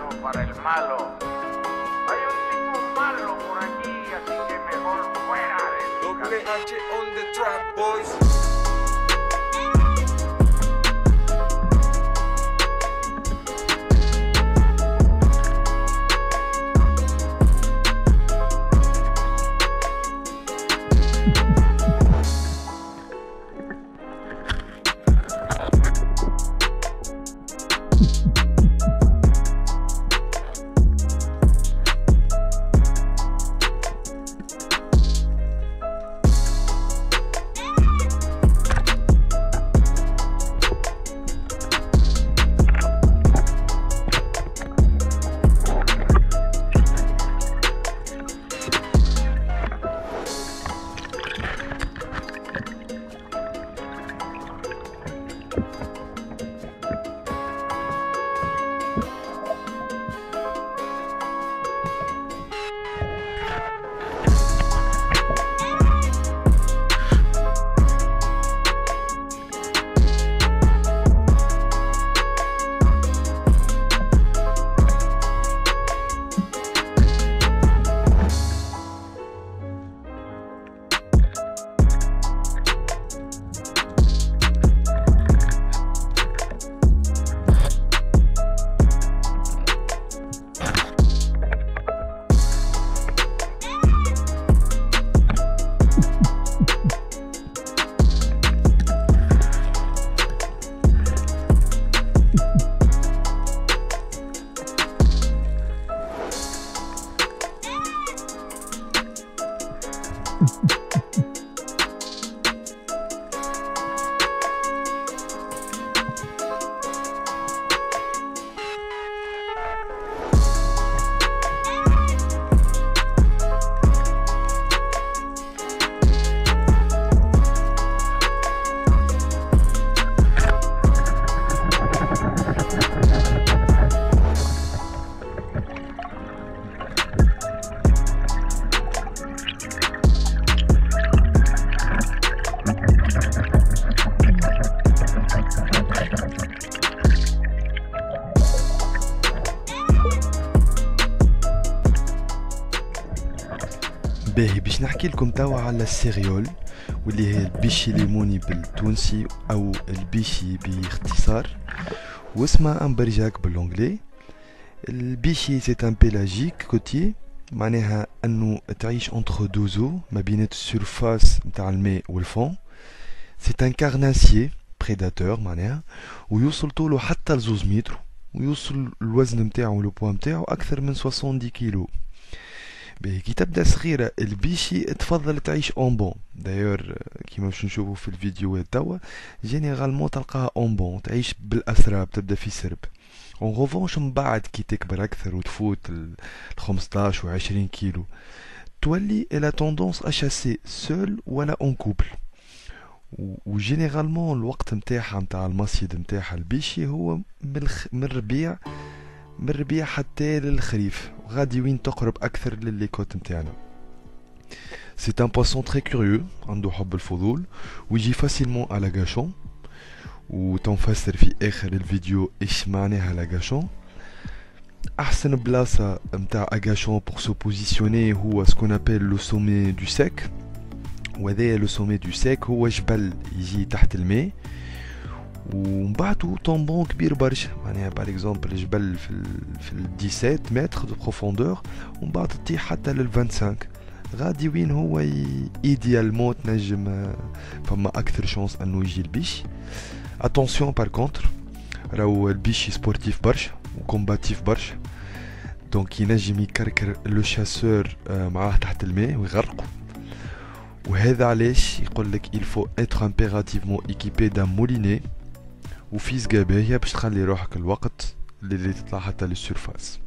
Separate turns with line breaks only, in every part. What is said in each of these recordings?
paso para el malo. Hay un tipo malo por aquí, así que mejor fuera de
Doble H on the track, boys.
باهي باش نحكي لكم توا على ال sériole واللي هي البيشي ليموني بالتونسي أو البيشي باختصار. واسمها amberjack بال anglais البيشي c'est un pélagique côtier معناها أنه تعيش entre deux eaux ما بين ال surface نتاع الماء وال fond c'est un carnassier prédateur معناها ويوصل طوله حتى لزوز متر ويوصل الوزن نتاعو le poids نتاعو أكثر من 70 كيلو. باهي كي تبدا صغيره البيشي تفضل تعيش en banc. d'ailleurs كيما باش نشوفو في الفيديوهات توا généralement تلقاها en banc. تعيش بالاسراب تبدا في سرب. en revanche من بعد كي تكبر أكثر وتفوت ال 15 و 20 كيلو تولي elle a tendance à chasser seule ولا en couple و généralement الوقت نتاعها نتاع المصيد نتاعها البيشي هو من الربيع من الربيع حتى للخريف. غادي وين تقرب أكثر ل les côtes نتاعنا. c'est un poisson très curieux عنده حب الفضول ويجي facilement à l'agachon وتنفسر في آخر الفيديو إيش معناها l'agachon أحسن بلاصة نتاع agachon pour se positionner هو ce qu'on appelle le sommet du sec وهذايا le sommet du sec هو جبل يجي تحت الماء. ومن بعد tombant كبير برشا. معناها par exemple جبل في ال في ال 17 متر de profondeur ومن بعد تطيح حتى لل 25 غادي وين هو idéalement تنجم فما أكثر chance أنه يجي ال liche. attention par contre راهو ال liche sportive برشا و combative برشا. donc ينجم يكركر le chasseur معاه تحت الماء ويغرقو وهذا علاش يقول لك il faut être impérativement équipé d'un moulinet. وفي زقابية باش تخلي روحك الوقت اللي تطلع حتى للسيرفاس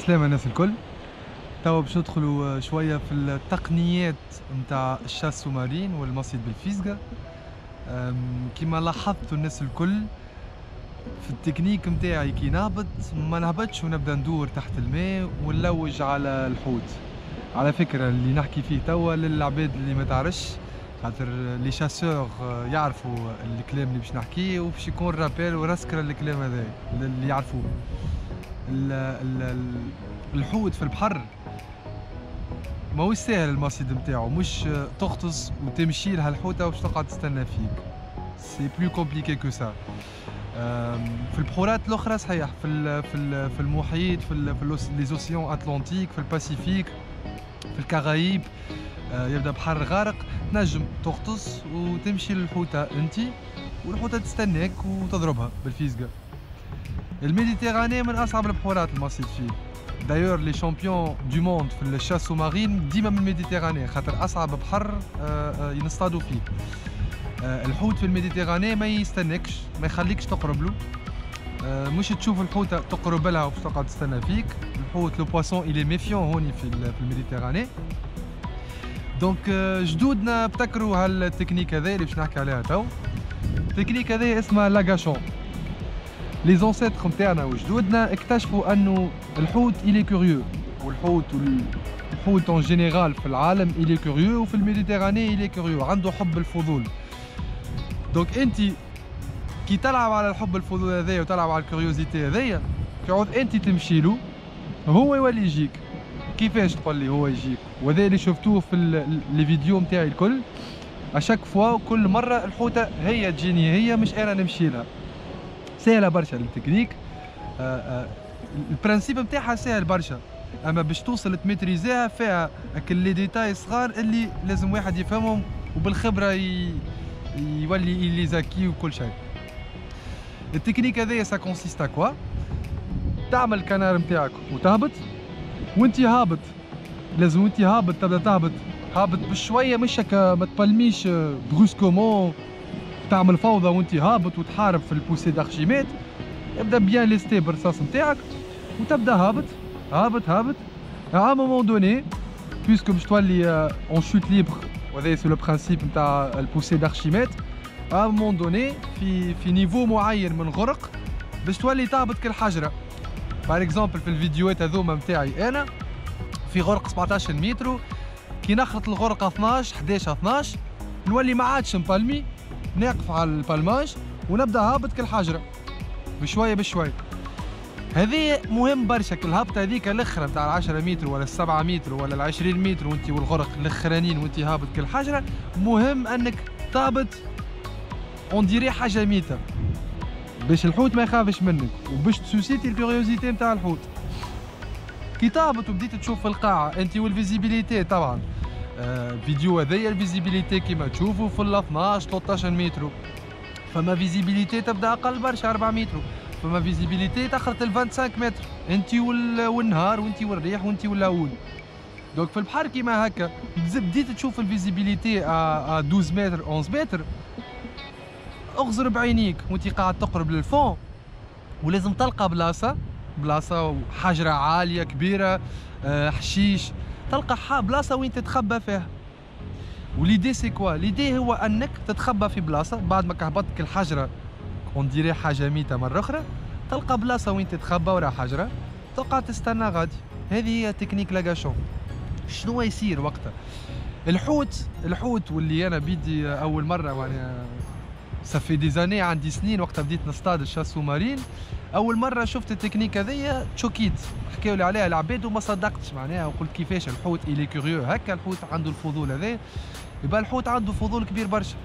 عسلامة الناس الكل. توا باش ندخلوا شوية في التقنيات نتاع ال chasse sous-marine والمصيد بالفيزقة أم، كيما لاحظتوا الناس الكل في التكنيك نتاعي كي نهبط ما نهبطش ونبدأ ندور تحت الماء ونلوج على الحوت. على فكرة اللي نحكي فيه توا للعباد اللي ما تعرفش خاطر les chasseurs يعرفوا الكلام اللي باش نحكيه وباش يكون rappel و parce que الكلام هذا اللي يعرفوه. الحوت في البحر ماهوش ساهل المصيد نتاعو مش تغطس وتمشي لها الحوتة وباش تقعد تستنى فيك. c'est plus compliqué que ça في البحورات الأخرى صحيح في ال في في المحيط في ال في les océans Atlantique في الباسيفيك في ال Caraïbes آه، يبدأ بحر غارق. تنجم تغطس وتمشي للحوتة انت والحوتة تستناك وتضربها بالفيزقه ال Méditerranée من أصعب البحورات المصيد فيه d'ailleurs les champions du monde في ال chasse sous-marine ديما من ال Méditerranée خاطر أصعب بحر آه، آه، ينصطادوا فيه. آه، الحوت في ال Méditerranée ما يستناكش ما يخليكش تقرب له. مش تشوف الحوته تقرب لها وباش تقعد تستنى فيك. الحوت le poisson il est méfiant هوني في ال- في ال Méditerranée. donc جدودنا ابتكروا هالتكنيك هذا اللي باش نحكي عليها تو. التكنيك هذا اسمها l'agachon. les ancêtres نتاعنا وجدودنا اكتشفوا انه الحوت il est curieux والحوت وال- الحوت en général في العالم il est curieux وفي ال Méditerranée il est curieux عنده حب الفضول. donc انت كي تلعب على الحب الفضول هذايا وتلعب على ال curiosité هذايا تعود انت تمشي له هو يولي يجيك. كيفاش تقول لي هو يجيك؟ وهذا اللي شفتوه في les vidéos نتاعي الكل. à chaque fois كل مرة الحوتة هي تجيني هي مش أنا نمشي لها. سهلة برشا التكنيك. آه، آه، ال principe نتاعها سهل برشا. أما باش توصل تميتريزيها فيها les détails صغار اللي لازم واحد يفهمهم وبالخبرة ي... يولي اللي ذكي وكل شيء. التكنيك هذايا ça consiste à quoi تعمل ال canard نتاعك وتهبط. وانت هابط. لازم وانت هابط تبدأ تهبط. هابط بشوية مش هكا ما تبلميش brusquement تعمل فوضى وانت هابط وتحارب في ال poussée d'Archimède ابدأ bien lesté بالرصاص نتاعك وتبدأ هابط هابط هابط. À moment donné puisque باش تولي en chute libre وهذا c'est le principe نتاع ال poussée d'Archimède à moment donné في في niveau معين من غرق باش تولي تهبط كالحجره par exemple في الفيديوهات هذوما نتاعي أنا في غرق 17 متر كي نخرط الغرقه 12 11 12 نولي ما عادش مبالمي نقف على ال palmage ونبدا هابط كالحجره بشوية بشوية. هذه مهم برشا الهبطه هذيك الأخرى نتاع 10 متر ولا 7 متر ولا ال 20 متر وانت والغرق الاخرانيين وانت هابط كالحجره مهم أنك تهبط. on dirait حاجة ميتة. باش الحوت ما يخافش منك وباش تسوسيتي ال curiosité نتاع الحوت. كي تهبط وبديت تشوف القاعة أنت وال visibilité طبعا. آه فيديو هذايا ال visibilité كيما تشوفوا في ال 12 13 متر. فما visibilité تبدا أقل برشا 4 متر. فما visibilité تخرت ال 25 متر. انت وال- والنهار وانت والريح وانت واللاون donc في البحر كيما هكا بديت تشوف ال visibilité ا 12 متر 11 متر. اغزر بعينيك وانت قاعد تقرب لل fond. ولازم تلقى بلاصة بلاصة حجرة عالية كبيرة آه، حشيش. تلقى ح- بلاصة وين تتخبى فيها. و l'idée c'est quoi؟ l'idée هو أنك تتخبى في بلاصة بعد ما تهبط كالحجرة. on dirait حاجة ميتة مرة أخرى تلقى بلاصة وين تتخبى ورا حجرة تلقى تستنى غادي. هذه هي technique l'agachon شنو يصير وقتها؟ الحوت الحوت واللي أنا بيدي أول مرة يعني ça fait des années عندي سنين وقتها بديت نصطاد ال chasse sous-marine. أول مرة شفت التكنيك هذيا تشوكيت. حكاو لي عليها العباد وما صدقتش معناها وقلت كيفاش الحوت il est curieux. هكا الحوت عنده الفضول هذا. يبقى الحوت عنده فضول كبير برشا.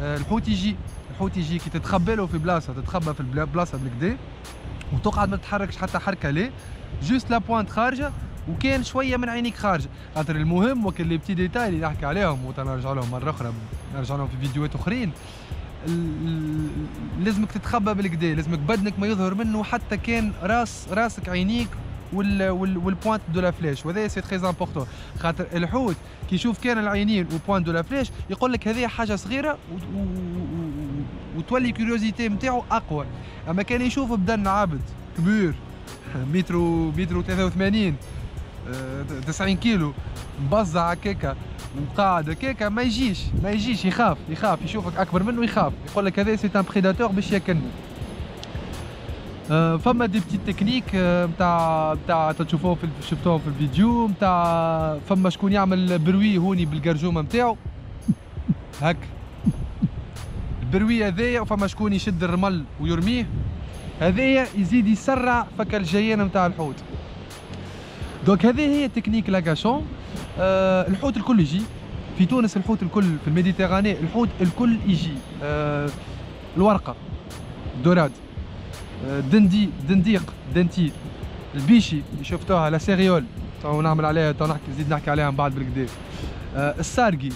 آه، الحوت يجي الحوت يجي كي تتخبى له في بلاصة تتخبى في البلاصه بالقدا وتقعد ما تتحركش حتى حركة ليه. juste la pointe خارجة وكان شوية من عينيك خارجة. خاطر المهم وكل les petits détails اللي نحكي عليهم وتنرجع لهم مرة أخرى نرجع لهم في فيديوهات أخرين. لازمك تتخبى بالقدا لازمك بدنك ما يظهر منه حتى كان راس راسك عينيك وال وال وال pointe de la flèche وهذا c'est très important خاطر الحوت كي يشوف كان العينين و pointe de la flèche يقول لك هذه حاجة صغيرة وتولي curiosité نتاعو أقوى. أما كان يشوف بدن عبد كبير مترو مترو 83 آه، 90 كيلو. مبزع هكاكا وقاعد هكاكا ما يجيش ما يجيش يخاف يخاف يشوفك أكبر منه يخاف. يقول لك هذا c'est un prédateur باش ياكلني. آه، فما des petites techniques نتاع نتاع تشوفوه في شفتوهم في الفيديو نتاع فما شكون يعمل bruit هوني بالقرجومه نتاعو هك ال bruit هذايا وفما شكون يشد الرمل ويرميه. هذايا يزيد يسرع فك الجيان نتاع الحوت. donc هذه هي technique l'agachon آه الحوت الكل يجي. في تونس الحوت الكل في ال Méditerranée الحوت الكل يجي. آه الورقة daurade آه دندي دنديق denti البيشي اللي شفتوها la sériole. تو نعمل عليها تو نحكي نزيد نحكي عليها من بعد بالقدا آه السارقي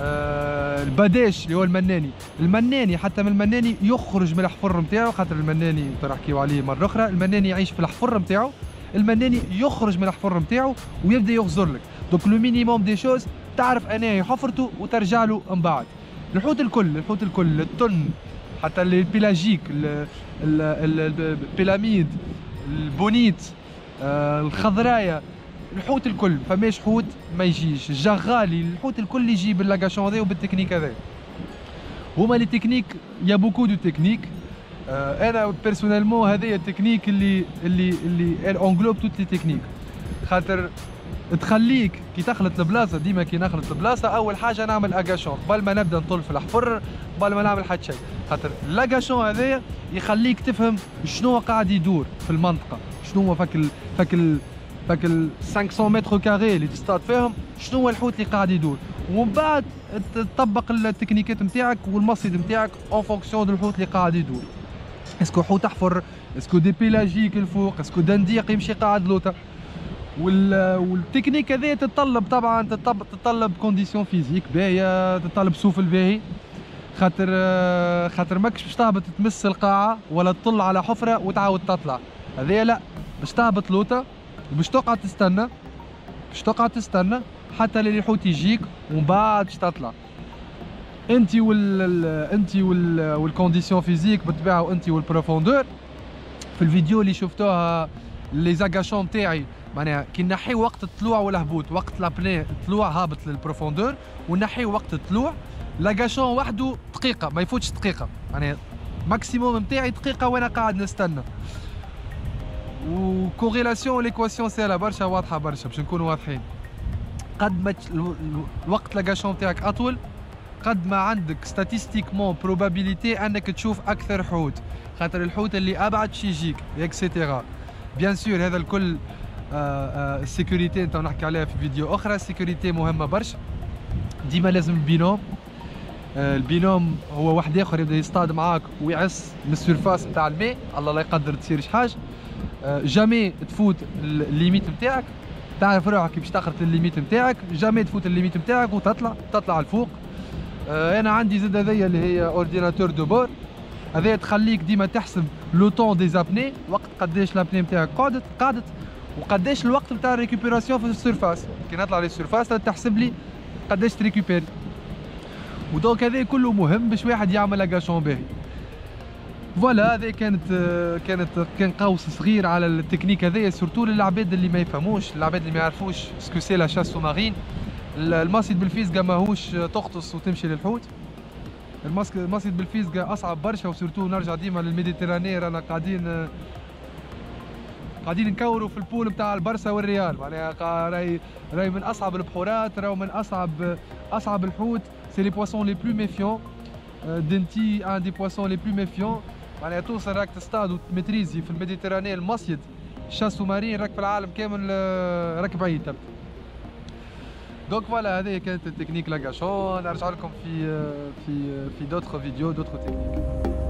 آه البداش اللي هو المناني. المناني حتى من المناني يخرج من الحفر نتاعو خاطر المناني نحكيو عليه مرة أخرى المناني يعيش في الحفر نتاعو المناني يخرج من الحفر نتاعو ويبدأ يغزر لك. donc le minimum des choses تعرف أنا حفرته وترجع له من بعد. الحوت الكل الحوت الكل التن حتى ال pélagique ال pélamide ال bonite آه، الخضرايا الحوت الكل. فماش حوت ما يجيش. الجغالي الحوت الكل يجي ب l'agachon هذا وبالتكنيك هذا هما les techniques y a beaucoup de techniques أنا personnellement هذه التكنيك اللي اللي اللي englobe toutes les techniques خاطر تخليك كي تخلط البلاصة ديما كي نخلط البلاصة أول حاجة نعمل agachon قبل ما نبدأ نطل في الحفر قبل ما نعمل حتى شيء. خاطر l'agachon هذايا يخليك تفهم شنو قاعد يدور في المنطقة. شنو هو فك ال فك ال فك ال 500 mètres carrés اللي تصطاد فيهم شنو هو الحوت اللي قاعد يدور. ومن بعد تطبق التكنيكات نتاعك والمصيد نتاعك en fonction الحوت اللي قاعد يدور. est-ce que حوت احفر est-ce que des pélagiques الفوق est-ce que دنديق يمشي قاعد لوطا وال... والتكنيك هذه تتطلب طبعا تتطلب, تتطلب condition physique باهية تتطلب سوفل باهي خاطر خاطر ماكش باش تهبط تمس القاعة ولا تطل على حفرة وتعاود تطلع. هذه لا باش تهبط لوطا وباش تقعد تستنى باش تقعد تستنى حتى اللي الحوت يجيك ومن بعد باش تطلع. انت وال انت وال وال condition physique بالطبيعه وانت وال profondeur في الفيديو اللي شفتوها les agachons تاعي معناها كي نحيو وقت الطلوع والهبوط وقت l'apnée طلوع هابط لل profondeur ونحيو وقت الطلوع l'agachon وحده دقيقة ما يفوتش دقيقة معناها maximum نتاعي دقيقة وأنا قاعد نستنى. و corrélation l'équation سهله برشا واضحة برشا باش نكونوا واضحين. قد ما الوقت l'agachon تاعك أطول قد ما عندك statistiquement probabilité أنك تشوف أكثر حوت. خاطر الحوت اللي أبعد باش يجيك et cetera bien sûr هذا الكل ال sécurité انت نحكي عليها في فيديو أخرى. ال sécurité مهمة برشا. ديما لازم ال binôme. آه، ال binôme هو واحد آخر يبدأ يصطاد معاك ويعس من ال surface نتاع الماء. الله لا يقدر تصير حاجة. jamais تفوت ال limite نتاعك. تعرف روحك باش تخلط ال limite نتاعك. jamais تفوت ال limite نتاعك وتطلع. تطلع الفوق آه، أنا عندي زاد هذيا اللي هي ordinateur de bord هذايا تخليك ديما تحسب le temps des apnées وقت قداش l'apnée نتاعك قعدت قعدت وقداش الوقت نتاع ال récupération في ال surface. كي نطلع لل surface تحسب لي قداش تريكوبيري. و donc هذا كله مهم باش واحد يعمل agachon باهي. voilà هذه كانت كانت كان قوس صغير على التكنيك هذايا surtout للعباد اللي ما يفهموش العباد اللي ما يعرفوش ce que c'est la chasse sous-marine المصيد بالفيزقا ماهوش تغطس وتمشي للحوت. المصيد بالفيزقا أصعب برشا و surtout نرجع ديما لل Méditerranée رانا قاعدين قاعدين نكوروا في ال poule نتاع البرسا والريال. معناها راهي راهي من أصعب البحورات راهو من اصعب أصعب الحوت. c'est les poissons les plus méfiants denti un des poissons les plus méfiants معناها توصل راك تصطاد وتمتريزي في ال Méditerranée المصيد. chasse marine راك في العالم كامل راك بعيد تبدا donc voilà هذه كانت ال technique l'agachon نرجع لكم في في في d'autres vidéos d'autres techniques